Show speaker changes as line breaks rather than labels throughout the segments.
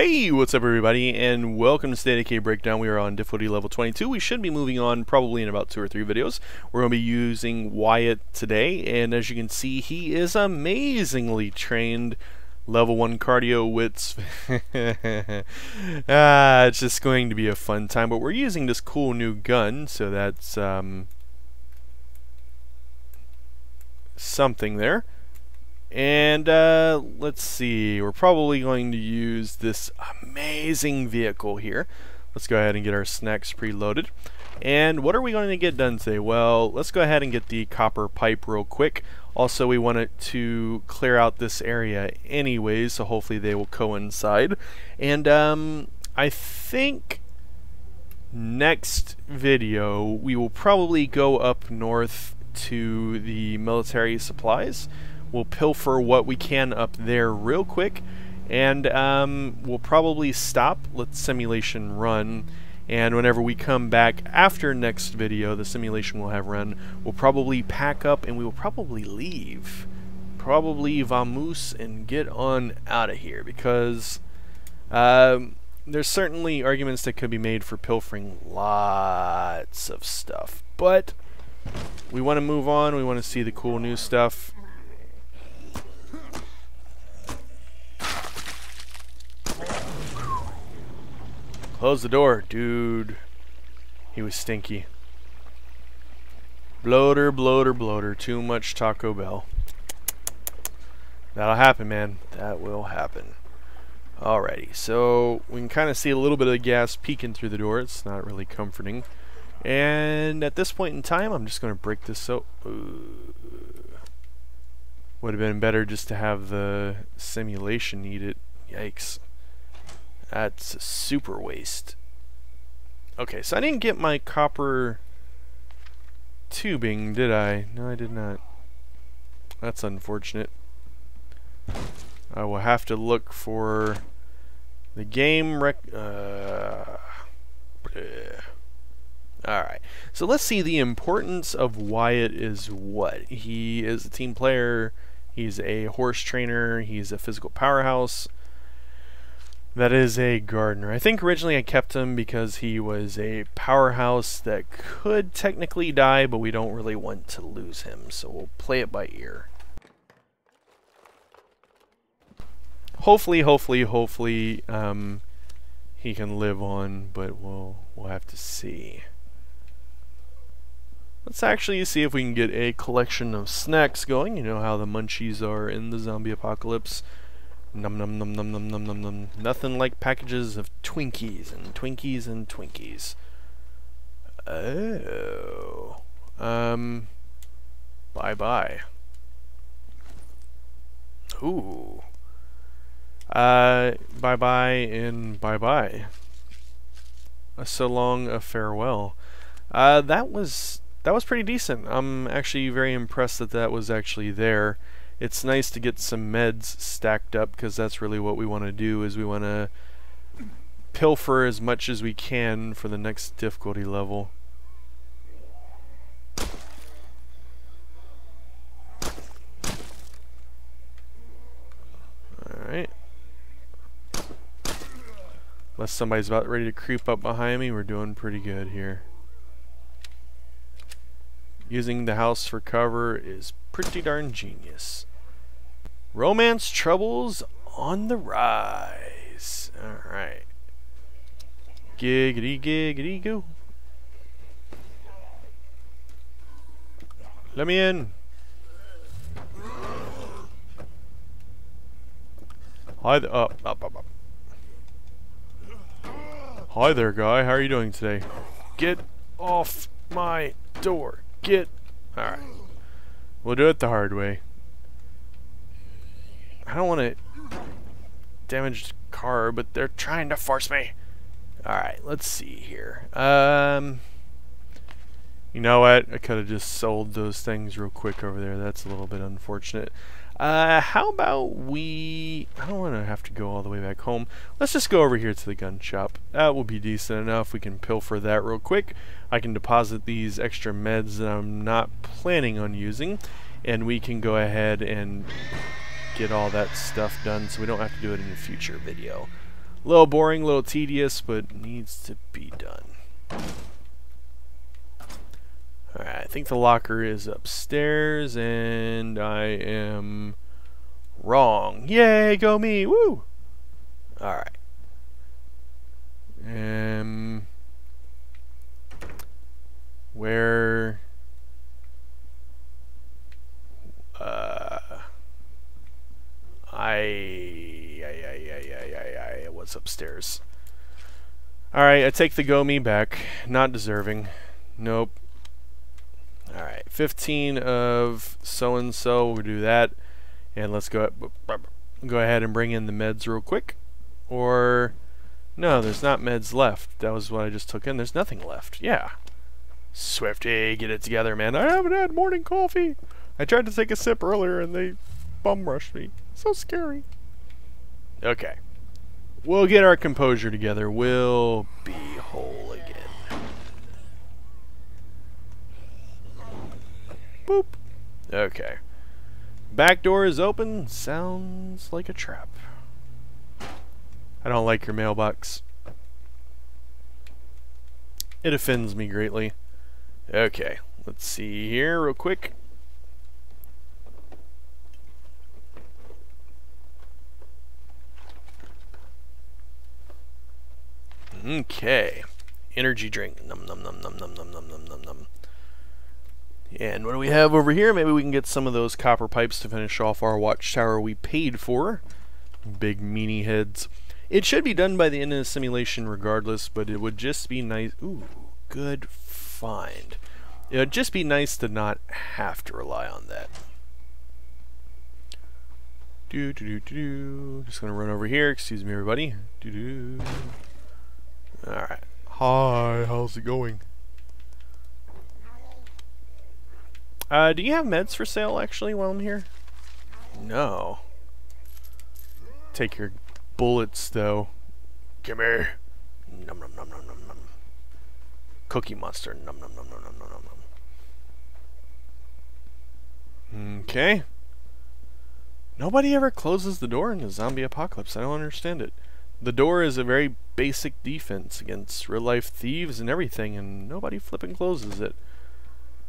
Hey, what's up everybody, and welcome to State of Decay Breakdown. We are on difficulty level 22. We should be moving on probably in about two or three videos. We're going to be using Wyatt today, and as you can see, he is amazingly trained. Level 1 cardio wits. ah, it's just going to be a fun time, but we're using this cool new gun, so that's um, something there. And uh, let's see, we're probably going to use this amazing vehicle here. Let's go ahead and get our snacks preloaded. And what are we going to get done today? Well, let's go ahead and get the copper pipe real quick. Also, we want it to clear out this area anyways, so hopefully they will coincide. And um, I think next video we will probably go up north to the military supplies We'll pilfer what we can up there real quick, and um, we'll probably stop, let simulation run, and whenever we come back after next video, the simulation will have run, we'll probably pack up and we will probably leave. Probably vamos and get on out of here, because um, there's certainly arguments that could be made for pilfering lots of stuff, but we want to move on, we want to see the cool new stuff, Close the door, dude. He was stinky. Bloater, bloater, bloater. Too much Taco Bell. That'll happen, man. That will happen. Alrighty, so we can kind of see a little bit of the gas peeking through the door. It's not really comforting. And at this point in time, I'm just going to break this so... Would have been better just to have the simulation need it. Yikes. That's a super waste. Okay, so I didn't get my copper tubing, did I? No, I did not. That's unfortunate. I will have to look for the game rec... Uh, Alright, so let's see the importance of Wyatt is what. He is a team player, he's a horse trainer, he's a physical powerhouse, that is a gardener. I think originally I kept him because he was a powerhouse that could technically die, but we don't really want to lose him, so we'll play it by ear. Hopefully, hopefully, hopefully, um, he can live on, but we'll we'll have to see. Let's actually see if we can get a collection of snacks going. You know how the munchies are in the zombie apocalypse. Num num num num num num num num. Nothing like packages of Twinkies and Twinkies and Twinkies. Oh. Um. Bye bye. Ooh. Uh. Bye bye and bye bye. A so long a farewell. Uh. That was that was pretty decent. I'm actually very impressed that that was actually there it's nice to get some meds stacked up because that's really what we want to do is we want to pilfer as much as we can for the next difficulty level. Alright. Unless somebody's about ready to creep up behind me, we're doing pretty good here. Using the house for cover is pretty darn genius. Romance troubles on the rise. Alright. Giggity giggity goo. Let me in. Hi there. Up, uh, up, up, up. Hi there, guy. How are you doing today? Get off my door. Get. Alright. We'll do it the hard way. I don't want to damage the car, but they're trying to force me. Alright, let's see here. Um, you know what? I could have just sold those things real quick over there. That's a little bit unfortunate. Uh, how about we... I don't want to have to go all the way back home. Let's just go over here to the gun shop. That will be decent enough. We can pilfer that real quick. I can deposit these extra meds that I'm not planning on using. And we can go ahead and get all that stuff done so we don't have to do it in a future video. A little boring, a little tedious, but needs to be done. Alright, I think the locker is upstairs, and I am wrong. Yay, go me! Woo! Alright. Um, where... Uh, I, I, I, I, I, I, what's upstairs? Alright, I take the go me back. Not deserving. Nope. Alright, 15 of so-and-so. We'll do that. And let's go, go ahead and bring in the meds real quick. Or, no, there's not meds left. That was what I just took in. There's nothing left. Yeah. Swifty, get it together, man. I haven't had morning coffee. I tried to take a sip earlier and they bum rushed me. So scary. Okay. We'll get our composure together. We'll be whole again. Boop. Okay. Back door is open. Sounds like a trap. I don't like your mailbox. It offends me greatly. Okay, let's see here real quick. Okay. Energy drink. Num num num num num num num num num. And what do we have over here? Maybe we can get some of those copper pipes to finish off our watchtower we paid for. Big meanie heads. It should be done by the end of the simulation regardless, but it would just be nice. Ooh, good find. It would just be nice to not have to rely on that. Do do do do. Just gonna run over here. Excuse me, everybody. Do do. All right. Hi. How's it going? Uh, do you have meds for sale actually while I'm here? No. Take your bullets though. Come here. Num num num num num num. Cookie Monster. Num num num num num num num. Okay. Nobody ever closes the door in a zombie apocalypse. I don't understand it. The door is a very basic defense against real life thieves and everything, and nobody flipping closes it.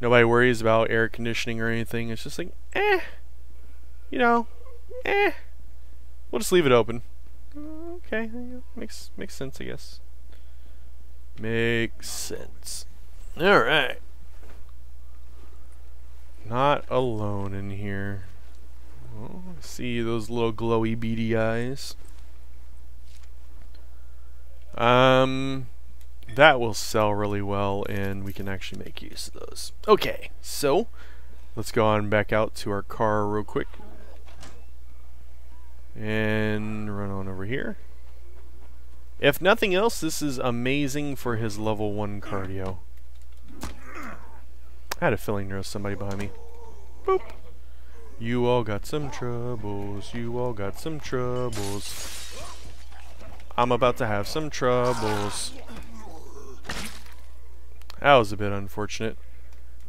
Nobody worries about air conditioning or anything. It's just like, eh, you know, eh. We'll just leave it open. Okay, makes makes sense, I guess. Makes sense. All right. Not alone in here. Oh, see those little glowy beady eyes. Um, that will sell really well and we can actually make use of those. Okay, so let's go on back out to our car real quick. And run on over here. If nothing else, this is amazing for his level 1 cardio. I had a feeling there was somebody behind me. Boop. You all got some troubles. You all got some troubles. I'm about to have some troubles. That was a bit unfortunate.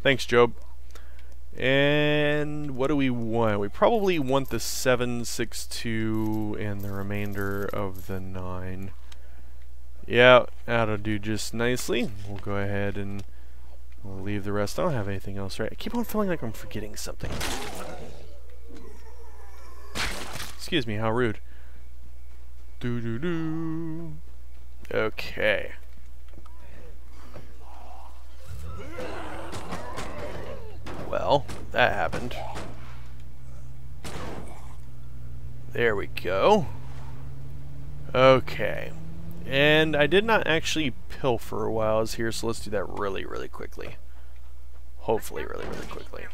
Thanks, Job. And what do we want? We probably want the 762 and the remainder of the 9. Yeah, that'll do just nicely. We'll go ahead and we'll leave the rest. I don't have anything else, right? I keep on feeling like I'm forgetting something. Excuse me, how rude. Do do do. Okay. Well, that happened. There we go. Okay. And I did not actually pilfer while I was here, so let's do that really, really quickly. Hopefully really, really quickly.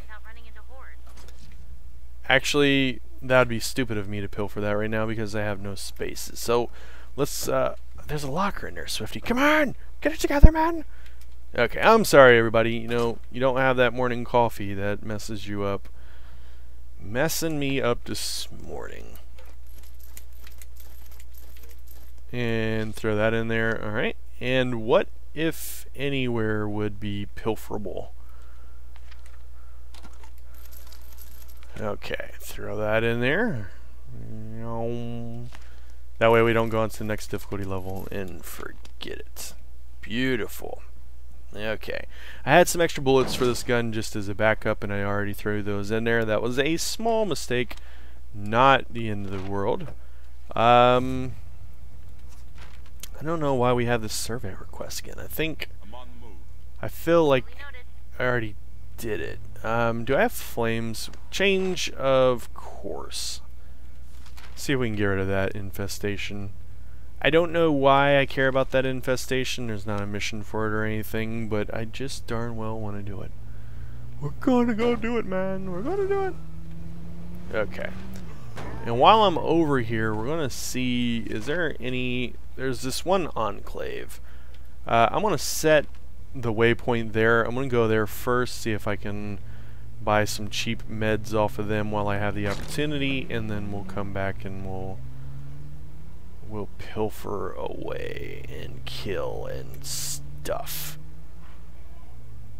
Actually, that would be stupid of me to pilfer that right now because I have no spaces. So, let's, uh, there's a locker in there, Swifty. Come on! Get it together, man! Okay, I'm sorry, everybody. You know, you don't have that morning coffee that messes you up. Messing me up this morning. And throw that in there. Alright. And what, if anywhere, would be pilferable? Okay, throw that in there. That way we don't go on to the next difficulty level and forget it. Beautiful. Okay. I had some extra bullets for this gun just as a backup and I already threw those in there. That was a small mistake. Not the end of the world. Um, I don't know why we have this survey request again. I think... I feel like I already did it. Um, do I have flames? Change of course. See if we can get rid of that infestation. I don't know why I care about that infestation. There's not a mission for it or anything, but I just darn well want to do it. We're gonna go do it, man. We're gonna do it. Okay. And while I'm over here, we're gonna see, is there any, there's this one enclave. Uh, I'm gonna set the waypoint there. I'm gonna go there first, see if I can buy some cheap meds off of them while I have the opportunity, and then we'll come back and we'll we'll pilfer away and kill and stuff.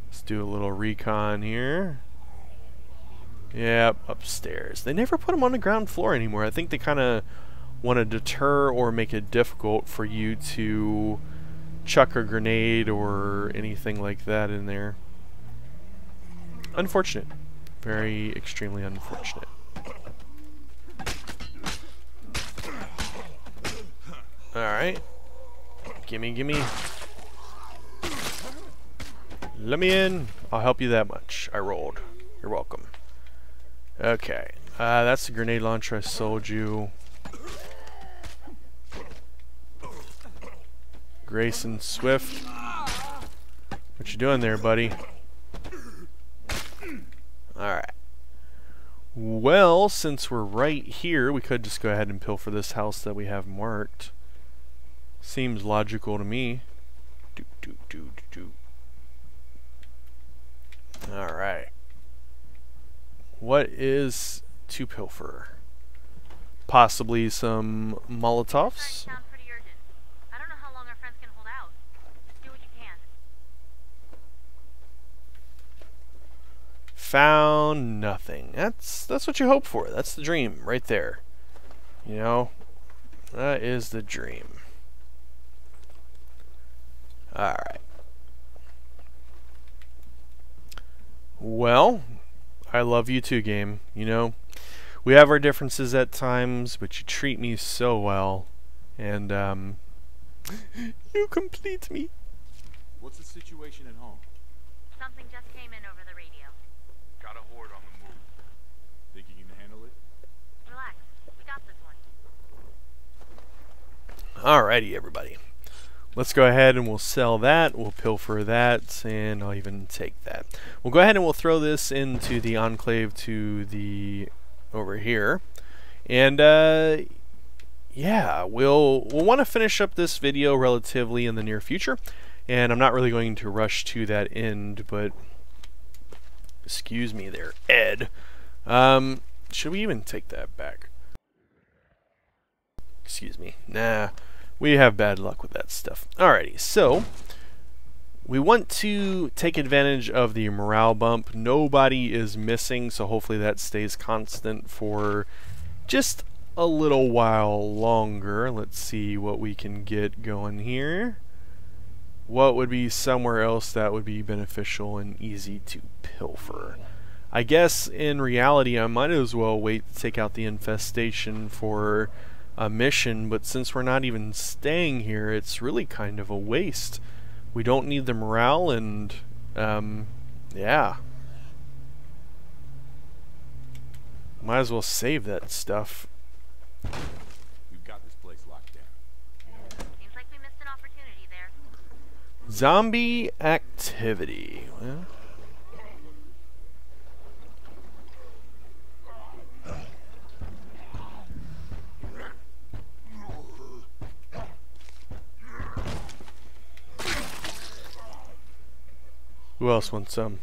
Let's do a little recon here. Yep, upstairs. They never put them on the ground floor anymore. I think they kind of want to deter or make it difficult for you to chuck a grenade or anything like that in there. Unfortunate. Very extremely unfortunate. Alright. Gimme, gimme. Let me in. I'll help you that much. I rolled. You're welcome. Okay. Uh, that's the grenade launcher I sold you. Grayson Swift. What you doing there, buddy? Alright. Well, since we're right here, we could just go ahead and pilfer this house that we have marked. Seems logical to me. Do, do, do, do, do. Alright. What is to pilfer? Possibly some Molotovs? Found nothing. That's that's what you hope for. That's the dream right there. You know, that is the dream. All right. Well, I love you too, game. You know, we have our differences at times, but you treat me so well, and um, you complete me.
What's the situation at home?
Something just came in over the radio.
Got a horde on the move. Think you can handle it?
Relax. We got this one.
Alrighty, everybody. Let's go ahead and we'll sell that. We'll pilfer that, and I'll even take that. We'll go ahead and we'll throw this into the enclave to the over here, and uh, yeah, we'll we'll want to finish up this video relatively in the near future, and I'm not really going to rush to that end, but excuse me there, Ed. Um, should we even take that back? Excuse me. Nah we have bad luck with that stuff. Alrighty, so we want to take advantage of the morale bump. Nobody is missing, so hopefully that stays constant for just a little while longer. Let's see what we can get going here. What would be somewhere else that would be beneficial and easy to pilfer? I guess in reality I might as well wait to take out the infestation for a mission, but since we're not even staying here, it's really kind of a waste. We don't need the morale, and, um, yeah. Might as well save that stuff.
We've got this place locked down.
Seems like we missed an opportunity there.
Zombie activity. Well, Who else wants some?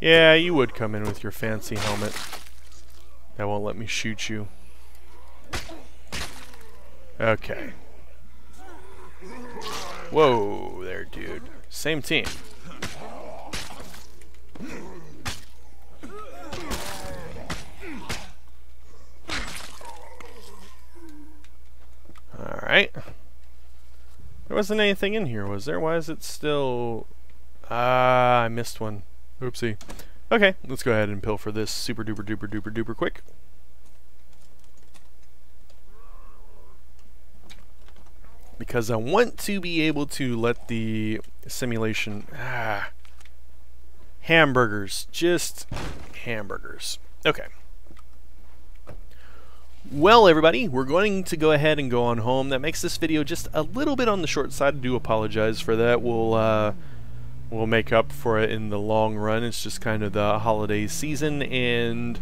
Yeah, you would come in with your fancy helmet. That won't let me shoot you. Okay. Whoa there, dude. Same team. Alright. There wasn't anything in here, was there? Why is it still... Ah, I missed one. Oopsie. Okay, let's go ahead and pilfer this super duper duper duper duper quick. Because I want to be able to let the simulation... Ah, hamburgers. Just hamburgers. Okay. Well, everybody, we're going to go ahead and go on home. That makes this video just a little bit on the short side. I do apologize for that. We'll uh, we'll make up for it in the long run. It's just kind of the holiday season, and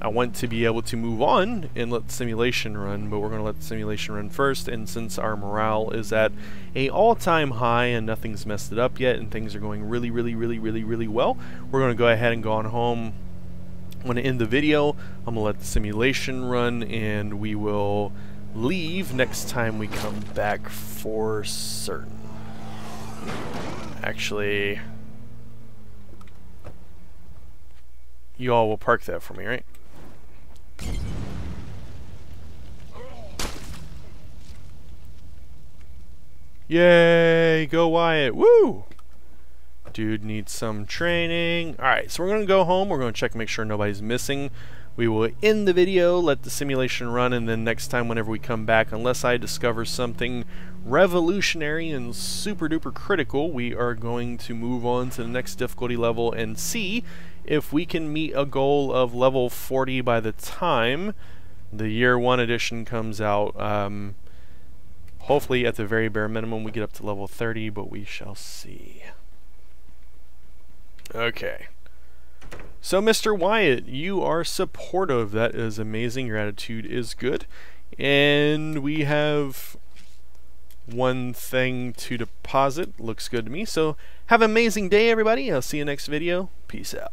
I want to be able to move on and let the simulation run, but we're going to let the simulation run first, and since our morale is at a all-time high and nothing's messed it up yet, and things are going really, really, really, really, really well, we're going to go ahead and go on home I'm going to end the video. I'm going to let the simulation run and we will leave next time we come back for certain. Actually, you all will park that for me, right? Yay, go Wyatt, woo! Dude needs some training. Alright, so we're going to go home. We're going to check and make sure nobody's missing. We will end the video, let the simulation run, and then next time whenever we come back, unless I discover something revolutionary and super duper critical, we are going to move on to the next difficulty level and see if we can meet a goal of level 40 by the time the year 1 edition comes out. Um, hopefully at the very bare minimum we get up to level 30, but we shall see. Okay. So, Mr. Wyatt, you are supportive. That is amazing. Your attitude is good. And we have one thing to deposit. Looks good to me. So, have an amazing day, everybody. I'll see you next video. Peace out.